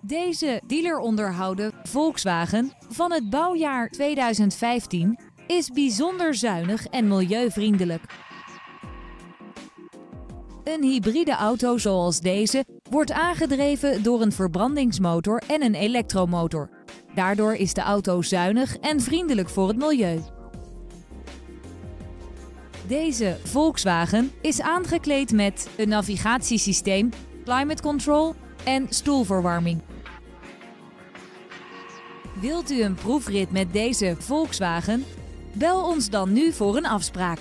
Deze dealeronderhouden Volkswagen van het bouwjaar 2015 is bijzonder zuinig en milieuvriendelijk. Een hybride auto zoals deze wordt aangedreven door een verbrandingsmotor en een elektromotor. Daardoor is de auto zuinig en vriendelijk voor het milieu. Deze Volkswagen is aangekleed met een navigatiesysteem, climate control en stoelverwarming. Wilt u een proefrit met deze Volkswagen? Bel ons dan nu voor een afspraak.